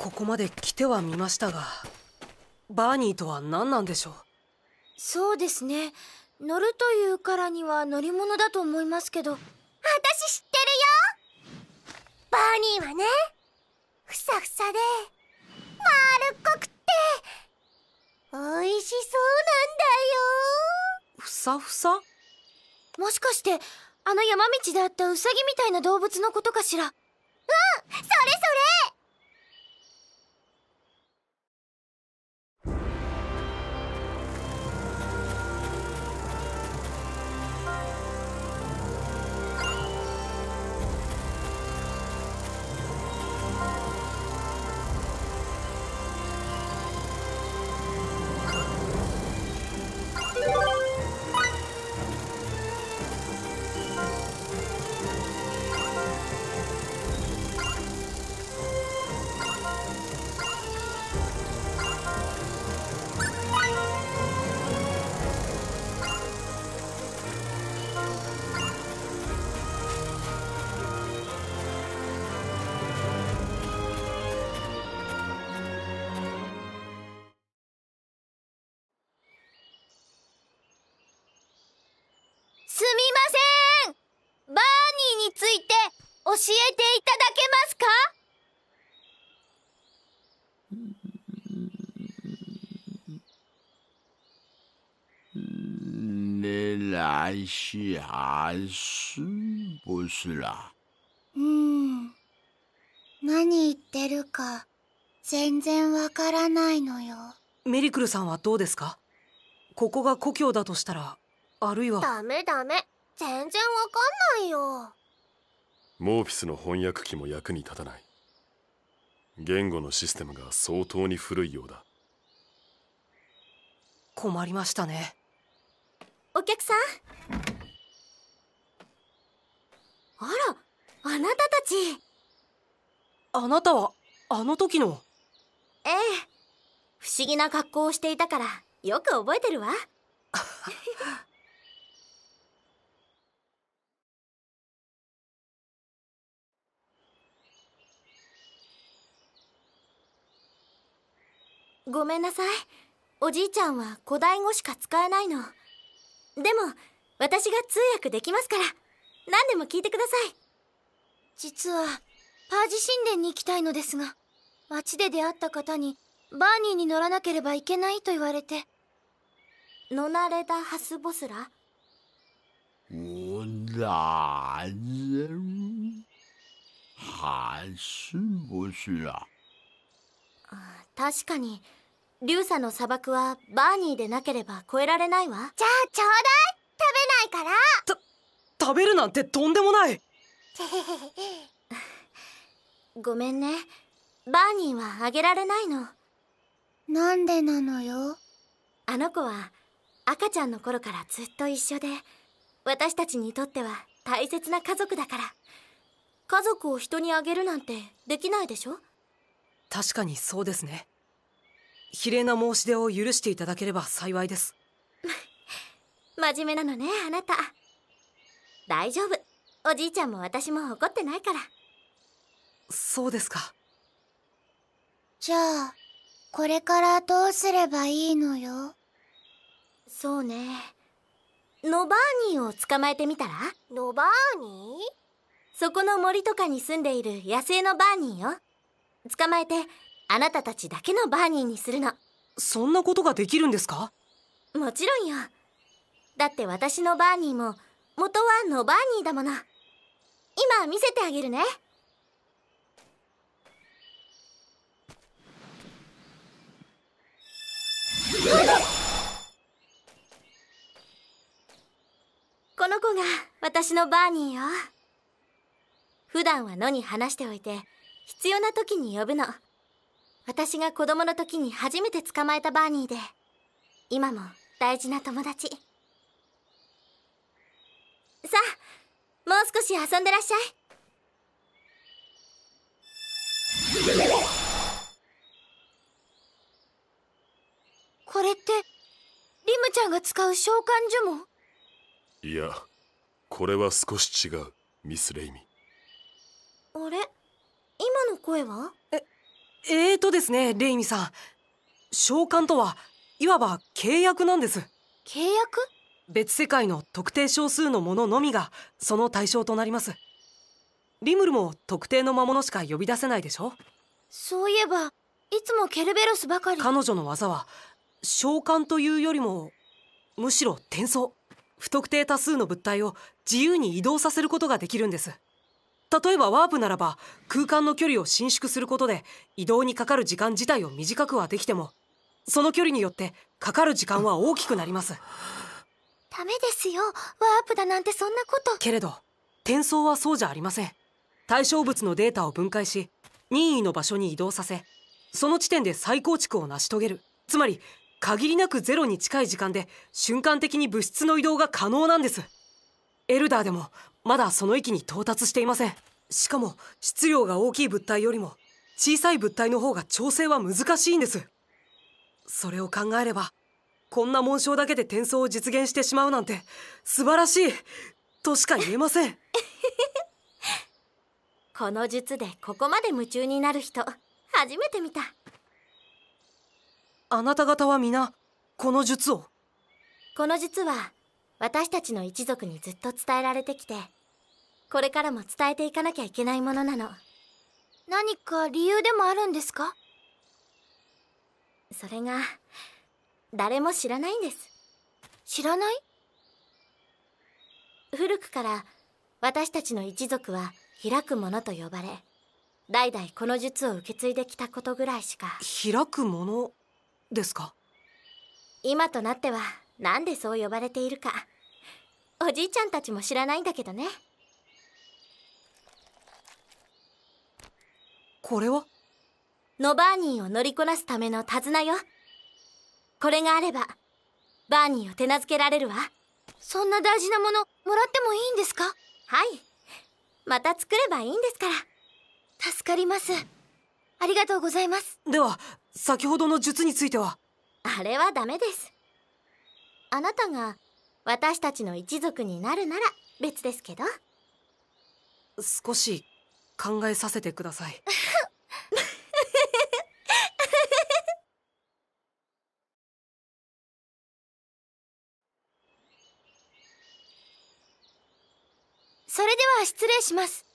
ここまで来てはみましたがバーニーとは何なんでしょう？そうですね。乗るというからには乗り物だと思いますけど。私知ってるよ。バーニーはねふさふさで丸っこくって美味しそうなんだよ。ふさふさ？もしかしてあの山道であったウサギみたいな動物のことかしら？うんそれそれ教えていただけますか？你来下是不是啦？うん。何言ってるか全然わからないのよメリクルさん。はどうですかここが故郷だとしたらあるいはダメダメ全然わかん。ないよモーフィスの翻訳機も役に立たない。言語のシステムが相当に古いようだ。困りましたね。お客さん。あらあなたたち。あなたはあの時の？ええ。不思議な格好をしていたからよく覚えてるわごめんなさい。おじいちゃんは古代語しか使えないの。でも私が通訳できますから。何でも聞いてください。実はパージ神殿に行きたいのですが街で出会った方にバーニーに乗らなければいけないと言われて。ノナレダ・ハスボスラ我大人还是不是啊？確かにリューサの砂漠はバーニーでなければ越えられないわ。じゃあちょうだい食べないから。食べるなんてとんでもない。ごめんね。バーニーはあげられないの。なんでなのよ？あの子は赤ちゃんの頃からずっと一緒で私たちにとっては大切な家族だから。家族を人にあげるなんてできないでしょ？確かにそうですね非礼な申し出を許していただければ幸いです。真面目なのねあなた。大丈夫。おじいちゃんも私も怒ってないから。そうですか。じゃあこれからどうすればいいのよ？そうね。ノバーニーを捕まえてみたら？ノバーニー？そこの森とかに住んでいる野生のバーニーよ。捕まえてあなたたちだけのバーニーにするの。そんなことができるんですか？もちろんよ。だって私のバーニーも元はノバーニーだもの。今見せてあげるね。この子が私のバーニーよ。普段は野に話しておいて必要な時に呼ぶの私が子供の時に初めて捕まえたバーニーで今も大事な友達。さあもう少し遊んでらっしゃい。これってリムちゃんが使う召喚呪文？いやこれは少し違うミス・レイミ。あれ？今の声は？えーとですねレイミさん。召喚とはいわば契約なんです。契約？別世界の特定少数のもののみがその対象となります。リムルも特定の魔物しか呼び出せないでしょ？そういえばいつもケルベロスばかり。彼女の技は召喚というよりもむしろ転送。不特定多数の物体を自由に移動させることができるんです例えばワープならば空間の距離を伸縮することで移動にかかる時間自体を短くはできてもその距離によってかかる時間は大きくなります。ダメですよ。ワープだなんてそんなこと。けれど転送はそうじゃありません。対象物のデータを分解し任意の場所に移動させその地点で再構築を成し遂げる。つまり限りなくゼロに近い時間で瞬間的に物質の移動が可能なんです。エルダーでもまだその域に到達していません。しかも質量が大きい物体よりも小さい物体の方が調整は難しいんです。それを考えればこんな紋章だけで転送を実現してしまうなんて素晴らしいとしか言えません。この術でここまで夢中になる人初めて見た。あなた方は皆この術を。この術は私たちの一族にずっと伝えられてきてこれからも伝えていかなきゃいけないものなの。何か理由でもあるんですか？それが誰も知らないんです。知らない？古くから私たちの一族は開く者と呼ばれ代々この術を受け継いできたことぐらいしか。開くものですか？今となってはなんでそう呼ばれているか。おじいちゃんたちも知らないんだけどね。これは？ノバーニーを乗りこなすための手綱よ。これがあればバーニーを手なずけられるわ。そんな大事なものもらってもいいんですか？はい。また作ればいいんですから。助かります。ありがとうございます。では先ほどの術については？あれはダメですあなたが私たちの一族になるなら別ですけど。少し考えさせてください。それでは失礼します。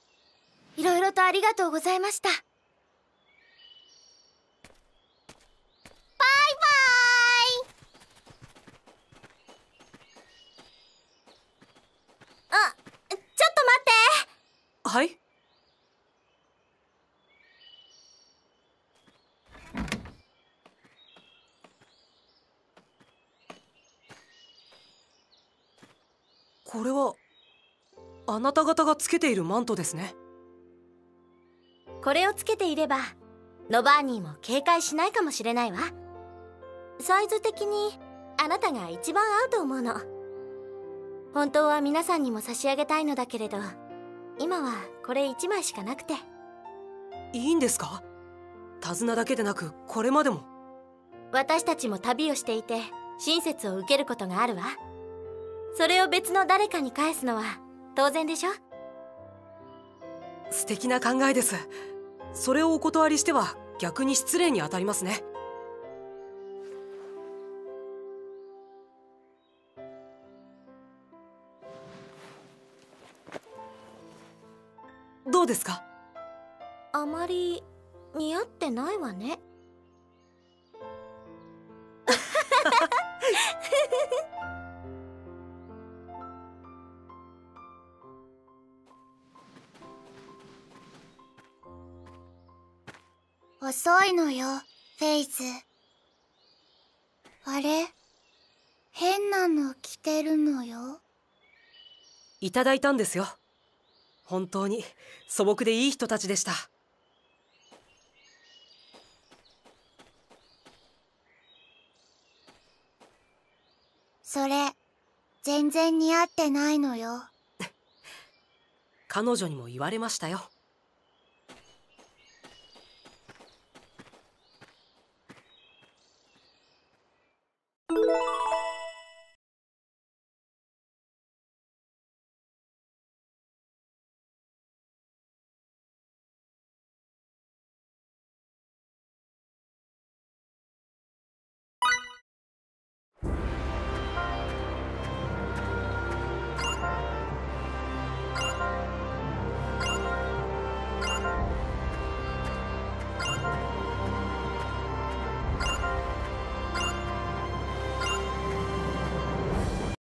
いろいろとありがとうございましたバイあちょっと待ってはいこれはあなた方がつけているマントですね。これをつけていればノバーニーも警戒しないかもしれないわ。サイズ的にあなたが一番合うと思うの。本当は皆さんにも差し上げたいのだけれど今はこれ1枚しかなくて。いいんですか？手綱だけでなくこれまでも。私たちも旅をしていて親切を受けることがあるわそれを別の誰かに返すのは当然でしょ？素敵な考えです。それをお断りしては逆に失礼に当たりますね。どうですか？あまり似合ってないわね遅いのよフェイズあれ？変なの着てるのよ。いただいたんですよ。本当に素朴でいい人たちでした。それ全然似合ってないのよ。彼女にも言われましたよ